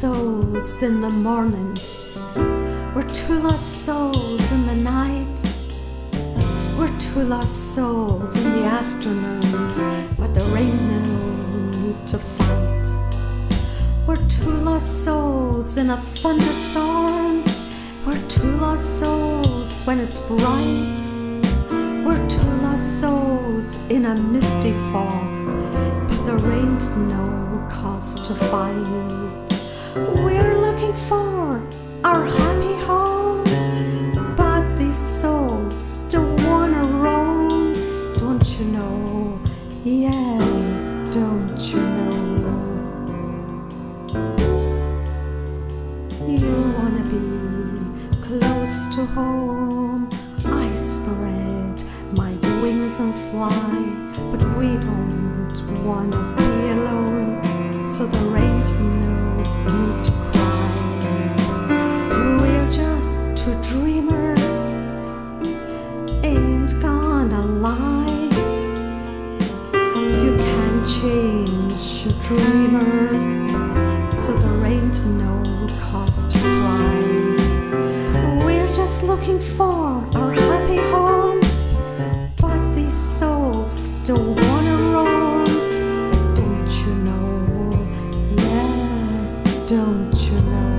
souls in the morning. We're two lost souls in the night. We're two lost souls in the afternoon, but there ain't no need to fight. We're two lost souls in a thunderstorm. We're two lost souls when it's bright. We're two lost souls in a misty fog, but there ain't no cause to fight. We're looking for our happy home, but these souls still wanna roam. Don't you know? Yeah, don't you know? You wanna be close to home. I spread my wings and fly, but we don't wanna be alone. So the ain't dreamer, so there ain't no cause to cry. We're just looking for our happy home, but these souls still wanna roam. Don't you know? Yeah, don't you know?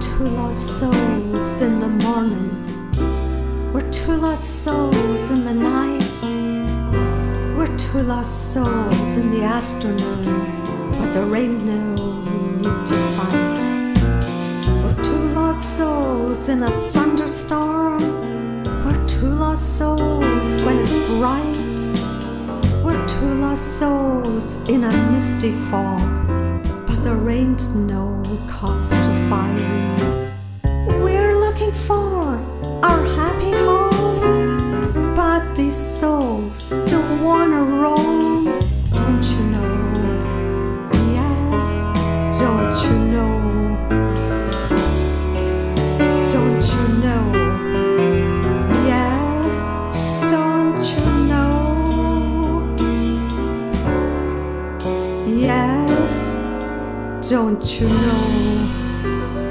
Two lost souls in the morning. We're two lost souls in the night. We're two lost souls in the afternoon. But the rain ain't we need to fight. We're two lost souls in a thunderstorm. We're two lost souls when it's bright. We're two lost souls in a misty fog. Ain't no cause to fight. Don't you know?